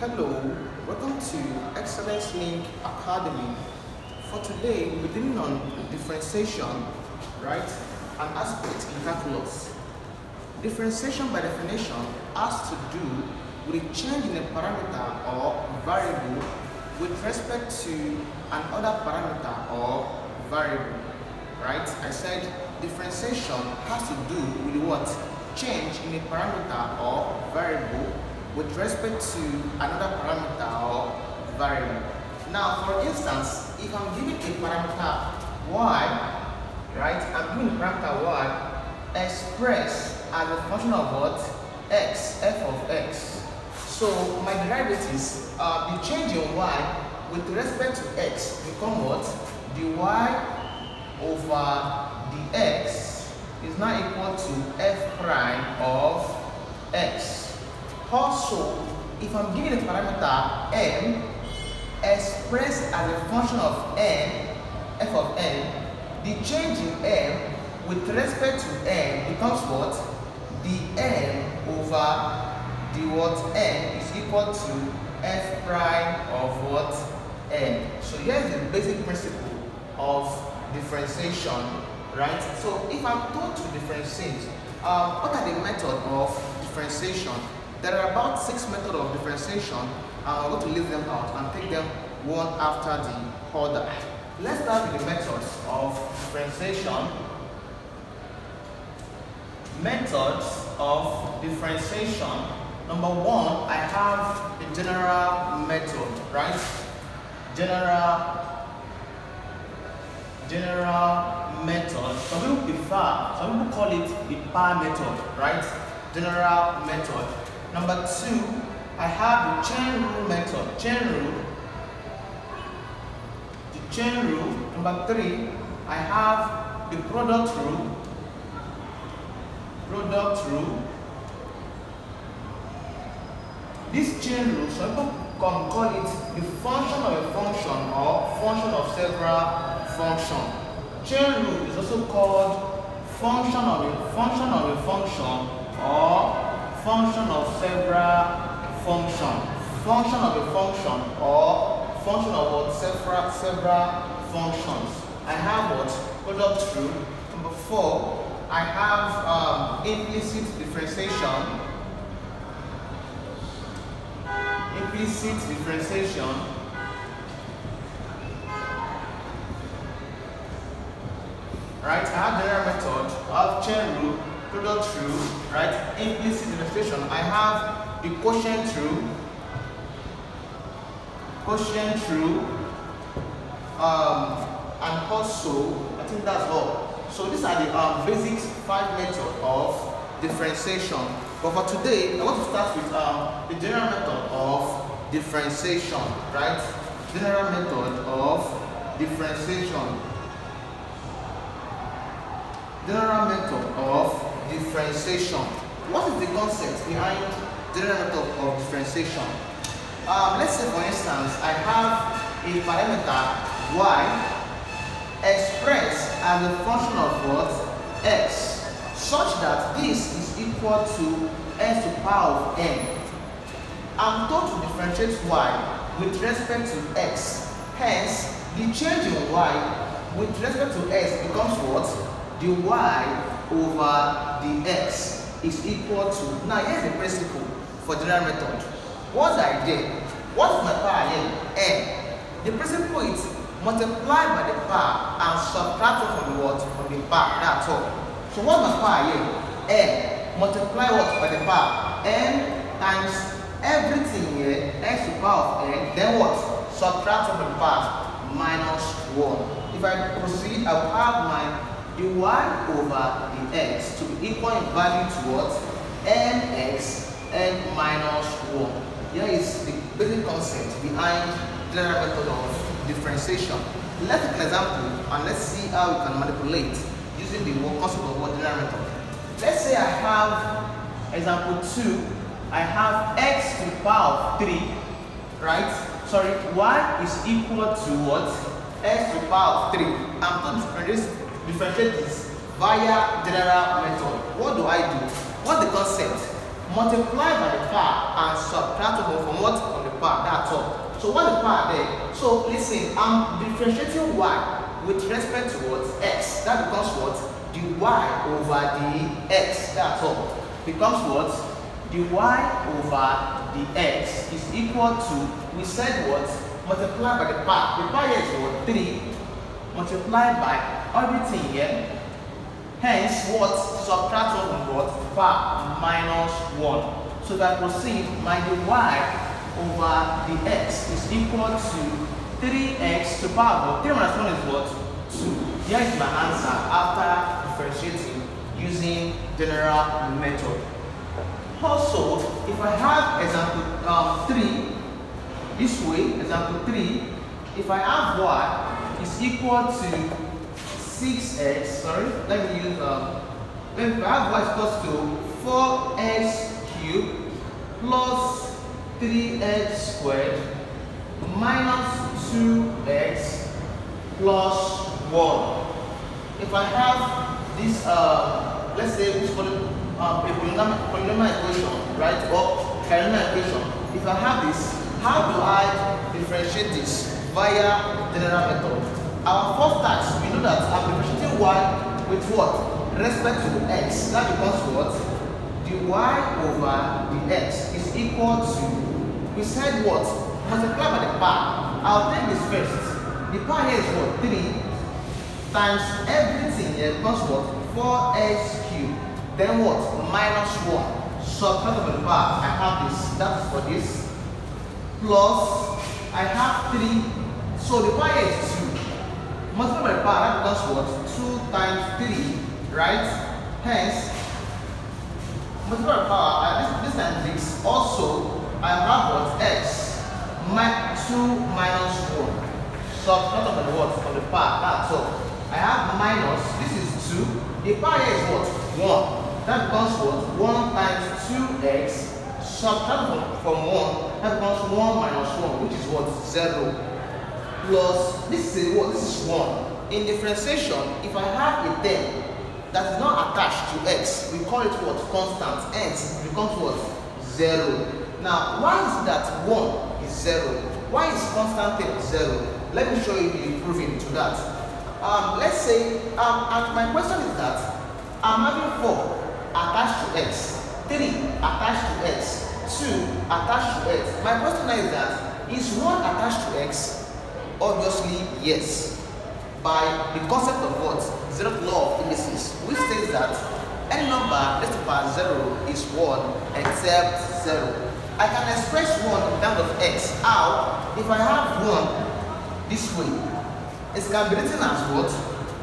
Hello, welcome to Excellent Link Academy. For today, we're dealing on differentiation, right? An aspect in calculus. Differentiation by definition has to do with a change in a parameter or variable with respect to another parameter or variable, right? I said differentiation has to do with what? Change in a parameter or variable with respect to another parameter or variable. Now, for instance, if I'm given a parameter y, right, I'm given a parameter y expressed as a function of what? x, f of x. So my derivatives, uh, the change in y with respect to x become what? dy over dx is now equal to f prime of x. Also, if I'm given a parameter m expressed as a function of n, f of n, the change in m with respect to n becomes what? dn over the what n is equal to f prime of what n. So here's the basic principle of differentiation, right? So if I'm told to differentiate, um, what are the method of differentiation? There are about six methods of differentiation and I'm going to list them out and take them one after the other. Let's start with the methods of differentiation. Methods of differentiation. Number one, I have the general method, right? General general method. Some people prefer, some people call it the PAR method, right? General method. Number two, I have the chain rule method. Chain rule. The chain rule. Number three, I have the product rule. Product rule. This chain rule, some people can call it the function of a function or function of several functions. Chain rule is also called function of a function of a function or function of several function. Function of a function or function of what several several functions. I have what product rule. Number four, I have um, implicit differentiation. Implicit differentiation. Right, I have general method, I have chain rule, product rule, right? Implicit differentiation. I have the quotient rule, quotient rule, um, and also I think that's all. So these are the um, basic five methods of differentiation. But for today, I want to start with um, the general method of differentiation, right? General method of differentiation. General method of differentiation. What is the concept behind general method of differentiation? Um, let's say for instance, I have a parameter y expressed as a function of what? x, such that this is equal to x to the power of n. I'm told to differentiate y with respect to x. Hence, the change in y with respect to x becomes what? the y over the x is equal to now here's the principle for general method. What's the idea what's my power here n the principle is multiply by the power and subtract from the what? From the power that's all. So what's my power here n multiply what by the power? N times everything here x to the power of n then what? Subtract from the power minus 1 if i proceed i will have my the y over the x to be equal in value to what? nx n minus 1. Here is the basic concept behind general method of differentiation. Let's take an example and let's see how we can manipulate using the concept of general method. Let's say I have example 2, I have x to the power of 3, right? Sorry, y is equal to what? x to the power of 3. I'm going to differentiate differentiate this via general method. What do I do? What's the concept? Multiply by the power and subtract from what? From the power, that's all. So what the power there? So listen, I'm differentiating y with respect to what? x. That becomes what? dy over the x, that's all. Becomes what? dy over the x is equal to, we said what? Multiply by the power. The power is what? 3 multiplied by everything here. Hence, what? Subtract 1 from what? Power minus 1. So that proceed, my dy over the x is equal to 3x to power of 3 minus 1 is what? 2. Here is my answer after differentiating using general method. Also, if I have example um, 3, this way, example 3, if I have y is equal to 6x, sorry, let me use, um, if I have y is equal to 4x cubed plus 3x squared minus 2x plus 1. If I have this, uh, let's say this polynomial, uh, polynomial equation, right, or trinomial equation, if I have this, how do I differentiate this via the general method? Our first task, we know that I'm differentiating y with what? Respect to x. That becomes what? dy over the x is equal to we said what? Multiply by the power. I'll take this first. The power here is what? 3 times everything here plus what? 4x cubed. Then what? Minus 1. Subtract by the power. I have this. That is for this. Plus, I have 3. So the power is 2. Multiply by becomes what? 2 times 3. Right? Hence, multiply by. Uh, this, this times this. Also, I have what? X. My 2 minus 1. So Subtract of the what? From the power. That's all. I have minus. This is 2. The power here is what? 1. That becomes what? 1 times 2x. Subtract from 1. That becomes 1 minus 1, which is what? 0. Plus, this is what? This is 1. In differentiation, if I have a term that is not attached to x, we call it what? Constant. It becomes what? 0. Now, why is that 1 is 0? Why is constant term 0? Let me show you the proving to that. Um, let's say, um, my question is that I'm having 4 attached to x, 3 attached to x, 2 attached to x. My question is that, is 1 attached to x? Obviously, yes. By the concept of what? Zero law of indices, which states that any number raised to 0 is 1 except 0. I can express 1 in terms of x. How? If I have 1 this way, it can be written as what?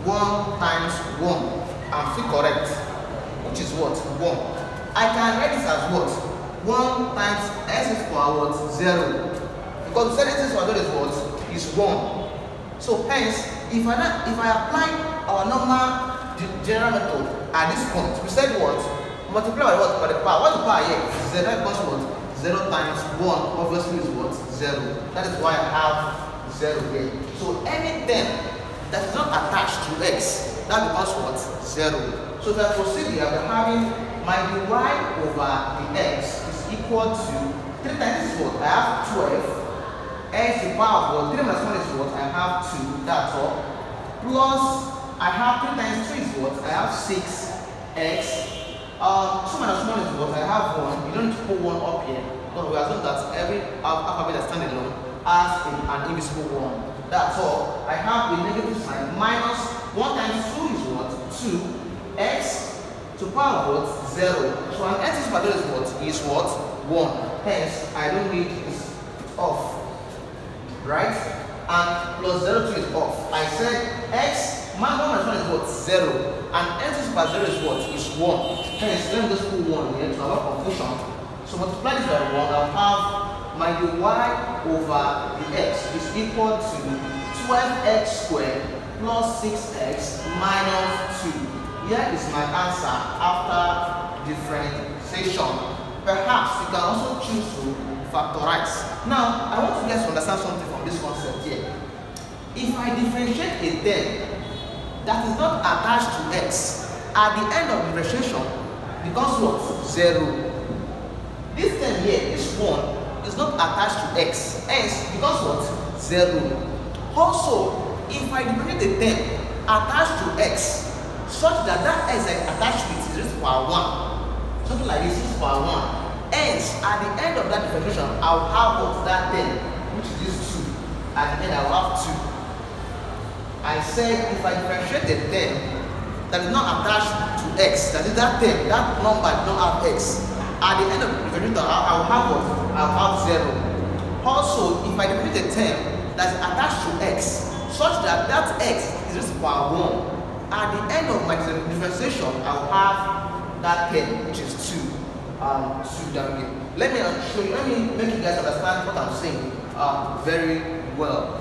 1 times 1. I'm still correct. Which is what? 1. I can write this as what? 1 times x is power what? 0. Because 0 is is what? Is 1. So hence, if I if I apply our normal general method at this point, we said what? Multiply by what? By the power. What the power here? 0 equals what? 0 times 1 obviously is what? 0. That is why I have 0 here. So anything that is not attached to x, that becomes what? 0. So if I here, I'm having my dy over the x is equal to 3 times what? I have 12. X to the power of what? 3 minus 1 is what? I have 2. That's all. Plus, I have 3 times 3 is what? I have 6x um, 2 minus 1 is what? I have 1. You don't need to put 1 up here. Because we assume that every alphabet that's standing alone has an invisible 1. That's all. I have a negative sign. Minus 1 times 2 is what? 2. X to power what? 0. So an x to power is what? Is what? 1. Hence, I don't need this off. Right? And plus 0 2 is off. I said x minus 1 is what? 0. And x to power 0 is what? Is 1. Hence, let me just put 1 here to avoid confusion. So multiply this by 1, I'll have my dy over the x is equal to 12x squared plus 6x minus 2. Here is my answer after differentiation. Perhaps you can also choose to factorize. Now, I want you guys to understand something from this concept here. If I differentiate a term that is not attached to x at the end of differentiation, becomes what? Zero. This term here is 1 is not attached to x. Hence, becomes what? 0. Also, if I differentiate the term attached to x, such that that x I attached to it is raised to power 1, something like this is power 1. Hence, at the end of that differentiation, I'll have what? That term, which is 2. At the end, I'll have 2. I said if I differentiate the term that is not attached to x, that is that term, that number does not have x. At the end of the differentiator, I will have what? I will have 0. Also, if I differentiate the term that is attached to x, such that that x is raised to power 1, at the end of my differentiation, I will have that term, which is 2. Um, 2 down here. Let me show you, let me make you guys understand what I'm saying uh, very well.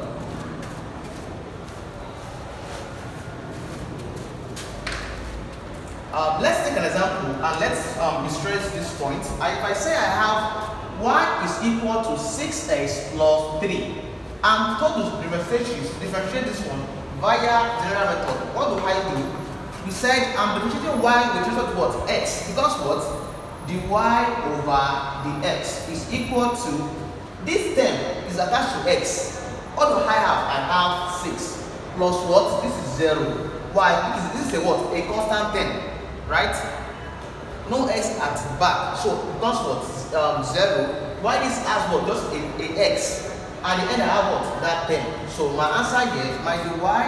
Um, let's take an example and let's um, this point. I, if I say I have y is equal to 6x plus 3, I'm told to differentiate, differentiate this one via general method. What do I do? We said I'm differentiating y with respect to what? x. Because what? The y over the x is equal to, this term is attached to x. What do I have? I have 6 plus what? This is 0. Why? This is, a what? A constant term right? No x at the back. So because what? Um, zero. Why this has what? Just a, a x. At the end I have what? That 10. So my answer here, my y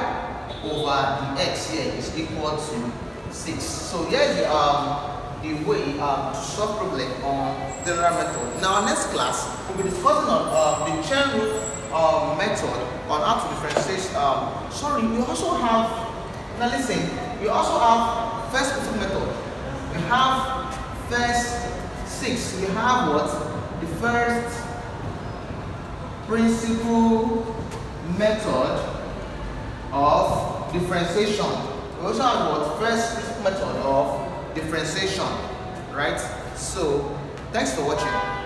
over the x here is equal to 6. So here's the, um, the way um, to solve problem on general method. Now next class, we'll be discussing on uh, the chain rule uh, method on how to differentiate. Um, sorry, we also have, now listen, we also have first principle method. We have first six. We have what? The first principle method of differentiation. We also have what? First principle method of differentiation. Right? So, thanks for watching.